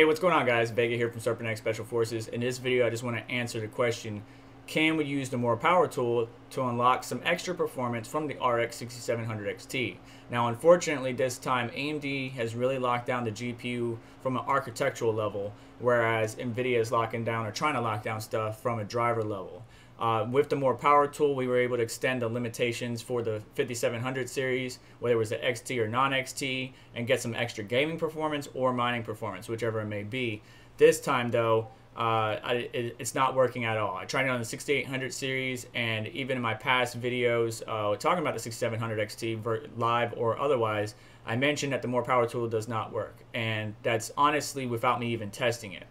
Hey, what's going on guys? Vega here from SerpentX Special Forces. In this video, I just want to answer the question, can we use the More Power tool to unlock some extra performance from the RX 6700 XT? Now, unfortunately, this time AMD has really locked down the GPU from an architectural level, whereas NVIDIA is locking down or trying to lock down stuff from a driver level. Uh, with the more power tool, we were able to extend the limitations for the 5700 series, whether it was the XT or non-XT, and get some extra gaming performance or mining performance, whichever it may be. This time, though, uh, I, it, it's not working at all. I tried it on the 6800 series, and even in my past videos uh, talking about the 6700 XT live or otherwise, I mentioned that the more power tool does not work, and that's honestly without me even testing it.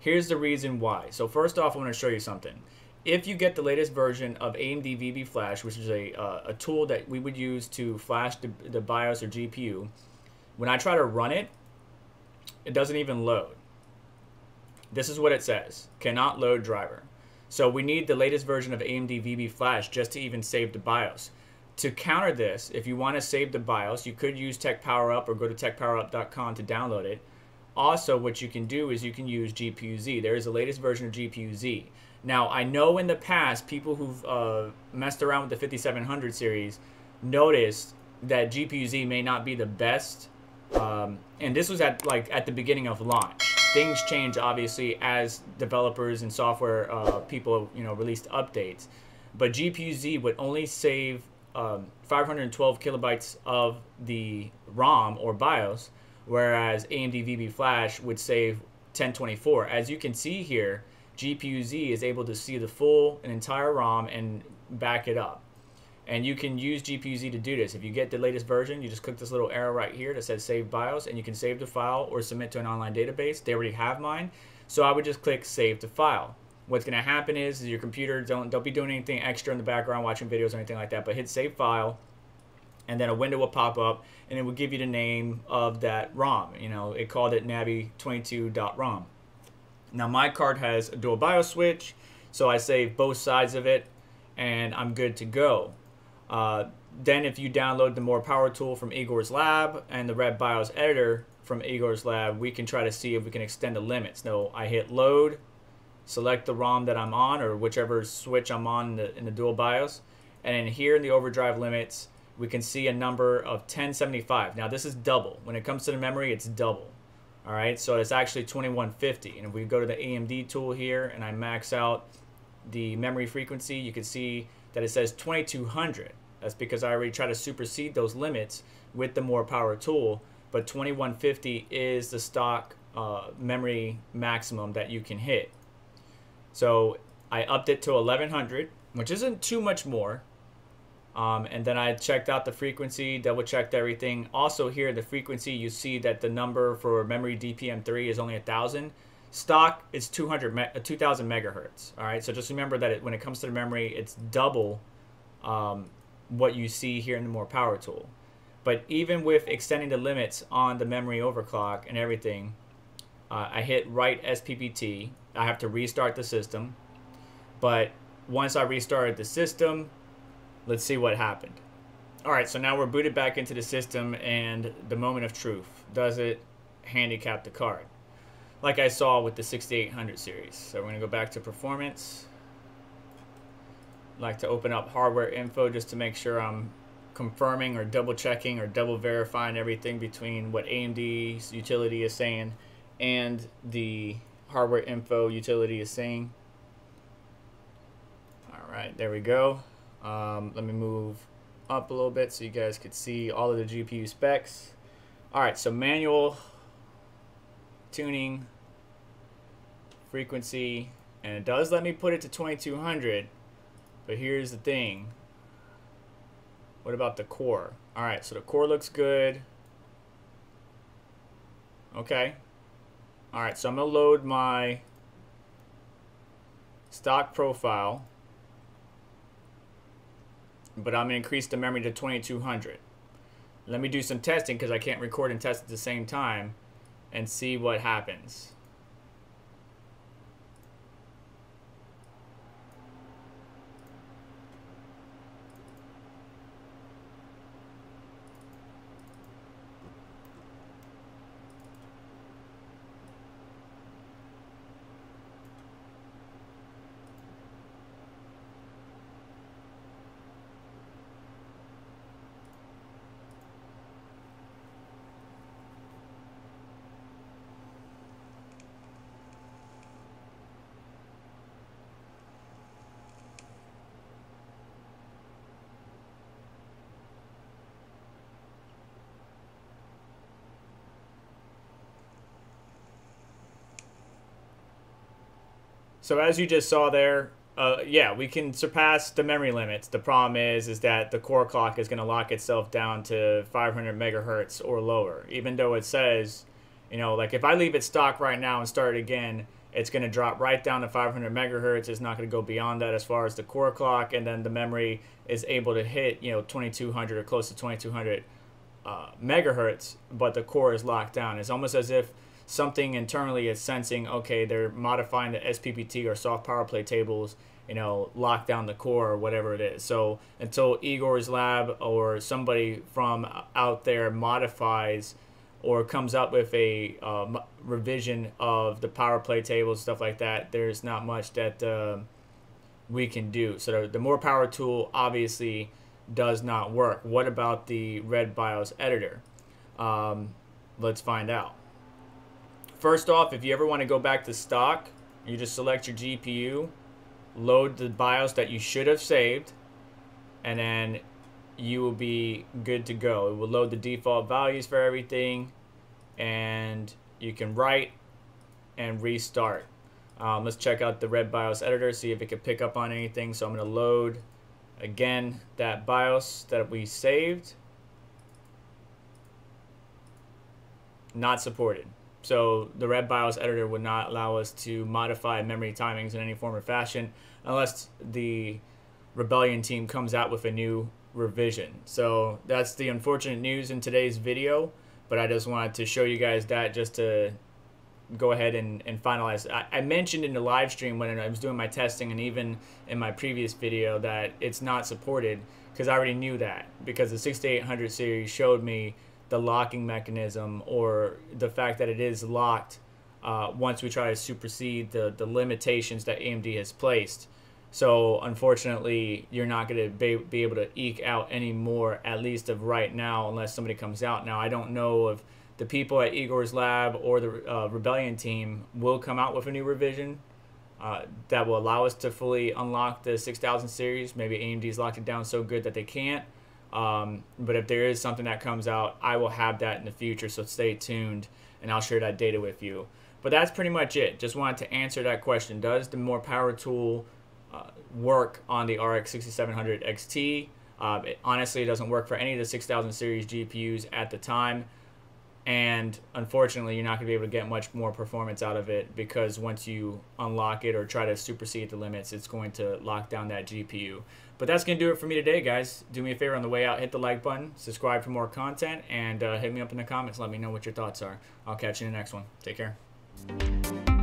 Here's the reason why. So first off, I want to show you something if you get the latest version of AMD VB Flash, which is a, uh, a tool that we would use to flash the, the BIOS or GPU, when I try to run it, it doesn't even load. This is what it says, cannot load driver. So we need the latest version of AMD VB Flash just to even save the BIOS. To counter this, if you want to save the BIOS, you could use TechPowerUp or go to techpowerup.com to download it. Also, what you can do is you can use GPU-Z. There is the latest version of GPU-Z. Now, I know in the past, people who've uh, messed around with the 5700 series noticed that GPU-Z may not be the best. Um, and this was at like at the beginning of launch. Things change obviously as developers and software uh, people you know released updates. But GPU-Z would only save um, 512 kilobytes of the ROM or BIOS, whereas AMD VB Flash would save 1024. As you can see here, GPU-Z is able to see the full and entire ROM and back it up. And you can use GPU-Z to do this. If you get the latest version, you just click this little arrow right here that says Save BIOS, and you can save the file or submit to an online database. They already have mine, so I would just click Save to File. What's going to happen is, is your computer don't don't be doing anything extra in the background, watching videos or anything like that, but hit Save File, and then a window will pop up, and it will give you the name of that ROM. You know, it called it Navi22.ROM. Now my card has a dual BIOS switch, so I save both sides of it, and I'm good to go. Uh, then if you download the More Power tool from Igor's Lab and the Red BIOS editor from Igor's Lab, we can try to see if we can extend the limits. Now I hit load, select the ROM that I'm on or whichever switch I'm on in the, in the dual BIOS, and here in the overdrive limits, we can see a number of 1075. Now this is double. When it comes to the memory, it's double. All right, so it's actually 2150. And if we go to the AMD tool here and I max out the memory frequency, you can see that it says 2200. That's because I already try to supersede those limits with the more power tool. But 2150 is the stock uh, memory maximum that you can hit. So I upped it to 1100, which isn't too much more. Um, and then I checked out the frequency, double checked everything. Also here, the frequency, you see that the number for memory DPM3 is only 1,000. Stock is 200, me 2,000 megahertz. All right, so just remember that it, when it comes to the memory, it's double um, what you see here in the more power tool. But even with extending the limits on the memory overclock and everything, uh, I hit write SPPT. I have to restart the system. But once I restarted the system, Let's see what happened. All right, so now we're booted back into the system and the moment of truth. Does it handicap the card? Like I saw with the 6800 series. So we're gonna go back to performance. like to open up HWiNFO just to make sure I'm confirming or double checking or double verifying everything between what AMD's utility is saying and the HWiNFO utility is saying. All right, there we go. Um, let me move up a little bit so you guys could see all of the GPU specs. All right, so manual tuning, frequency, and it does let me put it to 2200, but here's the thing. What about the core? All right, so the core looks good. Okay. All right, so I'm gonna load my stock profile but I'm going to increase the memory to 2200. Let me do some testing because I can't record and test at the same time and see what happens. So as you just saw there, uh, yeah, we can surpass the memory limits. The problem is, is that the core clock is going to lock itself down to 500 megahertz or lower. Even though it says, you know, like if I leave it stock right now and start it again, it's going to drop right down to 500 megahertz. It's not going to go beyond that as far as the core clock, and then the memory is able to hit, you know, 2200 or close to 2200 uh, megahertz, but the core is locked down. It's almost as if something internally is sensing, okay, they're modifying the SPPT or soft power play tables, you know, lock down the core or whatever it is. So until Igor's lab or somebody from out there modifies or comes up with a uh, revision of the power play tables, stuff like that, there's not much that uh, we can do. So the more power tool obviously does not work. What about the Red BIOS editor? Um, let's find out. First off, if you ever want to go back to stock, you just select your GPU, load the BIOS that you should have saved, and then you will be good to go. It will load the default values for everything, and you can write and restart. Um, let's check out the Red BIOS editor, see if it can pick up on anything. So I'm going to load, again, that BIOS that we saved. Not supported. So the Red BIOS editor would not allow us to modify memory timings in any form or fashion unless the Rebellion team comes out with a new revision. So that's the unfortunate news in today's video, but I just wanted to show you guys that just to go ahead and, and finalize. I, I mentioned in the live stream when I was doing my testing and even in my previous video that it's not supported because I already knew that because the 6800 series showed me the locking mechanism or the fact that it is locked uh, once we try to supersede the, the limitations that AMD has placed. So unfortunately, you're not going to be, be able to eke out any more, at least of right now, unless somebody comes out. Now, I don't know if the people at Igor's lab or the uh, Rebellion team will come out with a new revision uh, that will allow us to fully unlock the 6000 series. Maybe AMD's locked it down so good that they can't. Um, but if there is something that comes out, I will have that in the future. So stay tuned and I'll share that data with you. But that's pretty much it. Just wanted to answer that question. Does the more power tool uh, work on the RX 6700 XT? Uh, it, honestly, it doesn't work for any of the 6000 series GPUs at the time. And unfortunately, you're not going to be able to get much more performance out of it because once you unlock it or try to supersede the limits, it's going to lock down that GPU. But that's going to do it for me today, guys. Do me a favor on the way out, hit the like button, subscribe for more content, and uh, hit me up in the comments. Let me know what your thoughts are. I'll catch you in the next one. Take care.